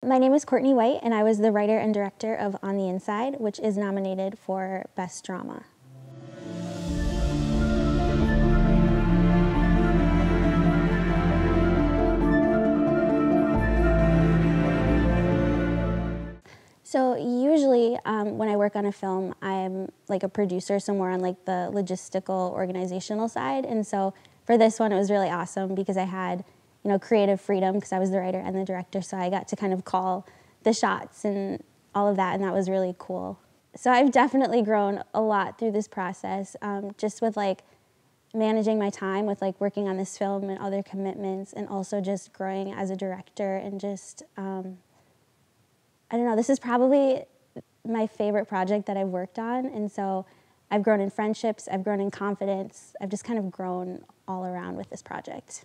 My name is Kourtney White, and I was the writer and director of On the Inside, which is nominated for Best Drama. So usually um, when I work on a film, I'm like a producer somewhere on like the logistical organizational side. And so for this one, it was really awesome because I had, you know, creative freedom because I was the writer and the director. So I got to kind of call the shots and all of that. And that was really cool. So I've definitely grown a lot through this process, um, just with like managing my time with like working on this film and other commitments and also just growing as a director and just, um, I don't know, this is probably my favorite project that I've worked on. And so I've grown in friendships, I've grown in confidence, I've just kind of grown all around with this project.